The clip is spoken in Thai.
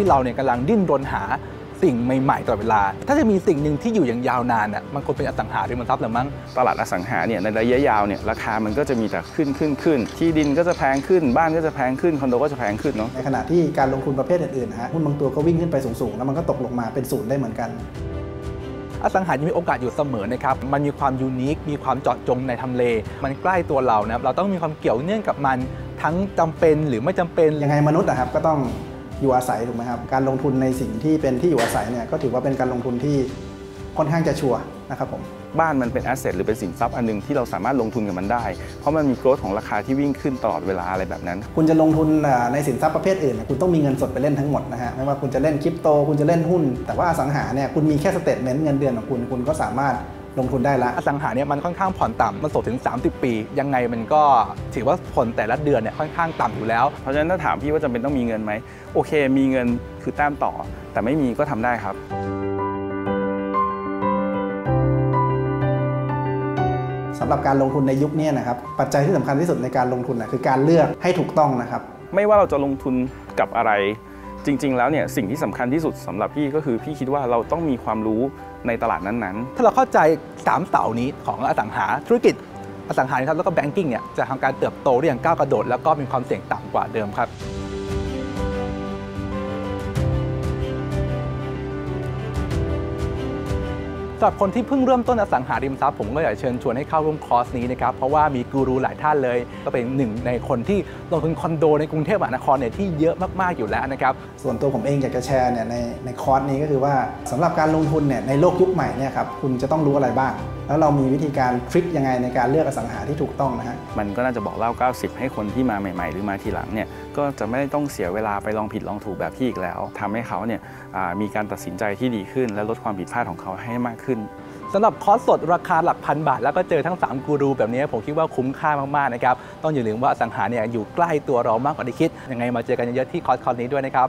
ที่เราเนี่ยกำลังดิ้นรนหาสิ่งใหม่ๆตลอดเวลา ถ้าจะมีสิ่งหนึ่งที่อยู่อย่างยาวนานอะมันควรเป็นอสังหาริมทรัพย์หรือมั้ง ตลาดอสังหาเนี่ยในระยะยาวเนี่ยราคามันก็จะมีแต่ขึ้นขึ้นขึ้น ที่ดินก็จะแพงขึ้น บ้านก็จะแพงขึ้น คอนโดก็จะแพงขึ้นเนาะ ในขณะที่การลงทุนประเภทอื่นๆนะฮะ หุ้นบางตัวก็วิ่งขึ้นไปสูงๆ แล้วมันก็ตกลงมาเป็นศูนย์ได้เหมือนกัน อสังหาริมมีโอกาสอยู่เสมอนะครับ มันมีความยูนิค มีความเจาะจงในทำเล มันใกล้ตัวเรานะครับเราต้องมีความเกี่ยวเนื่องกับมันทั้งจำเป็นหรือไม่จำเป็น ยังไงมนุษย์นะครับก็ต้อง อยู่อาศัยถูกไหมครับการลงทุนในสิ่งที่เป็นที่อยู่อาศัยเนี่ยก็ถือว่าเป็นการลงทุนที่ค่อนข้างจะชัวร์นะครับผมบ้านมันเป็น asset หรือเป็นสินทรัพย์อันหนึ่งที่เราสามารถลงทุนกับมันได้ เพราะมันมี growth ของราคาที่วิ่งขึ้นตลอดเวลาอะไรแบบนั้น คุณจะลงทุนอ่าในสินทรัพย์ประเภทอื่นเนี่ยคุณต้องมีเงินสดไปเล่นทั้งหมดนะฮะไม่ว่าคุณจะเล่นคริปโต คุณจะเล่นหุ้น แต่ว่าอสังหาเนี่ยคุณมีแค่ statement เงินเดือนของคุณคุณก็สามารถ ลงทุนได้ละอสังหาเนี่ยมันค่อนข้างผ่อนต่ำมันสดถึง 30 ปี ยังไงมันก็ถือว่าผลแต่ละเดือนเนี่ยค่อนข้างต่ำอยู่แล้ว เพราะฉะนั้นถ้าถามพี่ว่าจำเป็นต้องมีเงินไหมโอเค มีเงินคือแต้มต่อ แต่ไม่มีก็ทำได้ครับสำหรับการลงทุนในยุคนี้นะครับปัจจัยที่สำคัญที่สุดในการลงทุนนะคือการเลือกให้ถูกต้องนะครับ ไม่ว่าเราจะลงทุนกับอะไร จริง ๆ แล้วเนี่ยสิ่งที่สำคัญที่สุดสำหรับพี่ก็คือพี่คิดว่าเราต้องมีความรู้ในตลาดนั้นๆ ถ้าเราเข้าใจ 3 เสานี้ของอสังหาธุรกิจอสังหาริมทรัพย์แล้วก็แบงกิ้งเนี่ยจะทำการเติบโตได้อย่างก้าวกระโดดแล้วก็มีความเสี่ยงต่ำกว่าเดิมครับ สำหรับคนที่เพิ่งเริ่มต้นอสังหาริมทรัพย์ผมก็อยากเชิญชวนให้เข้าร่วมคอร์สนี้นะครับเพราะว่ามีกูรูหลายท่านเลย ก็เป็นหนึ่งในคนที่ลงทุนคอนโดในกรุงเทพมหานครเนี่ยที่เยอะมากๆอยู่แล้วนะครับส่วนตัวผมเองอยากจะแชร์เนี่ยในในคอร์สนี้ก็คือว่าสำหรับการลงทุนเนี่ยในโลกยุคใหม่เนี่ยครับคุณจะต้องรู้อะไรบ้าง แล้วเรามีวิธีการทริคยังไงในการเลือกอสังหาที่ถูกต้องนะฮะมันก็น่าจะบอกเล่า 90 ให้คนที่มาใหม่ ๆ หรือมาทีหลังเนี่ยก็จะไม่ต้องเสียเวลาไปลองผิดลองถูกแบบพี่อีกแล้วทำให้เขาเนี่ยอ่ามีการตัดสินใจที่ดีขึ้น และลดความผิดพลาดของเขาให้มากขึ้นสำหรับคอร์สสดราคาหลักพันบาท แล้วก็เจอทั้ง 3 กูรูแบบนี้ผมคิดว่าคุ้มค่ามาก ๆ นะครับ ต้องอย่าลืมว่าสังหาเนี่ยอยู่ใกล้ตัวเรามากกว่าที่คิด ยังไงมาเจอกันเยอะๆที่คอร์สคอร์สนี้ด้วยนะครับ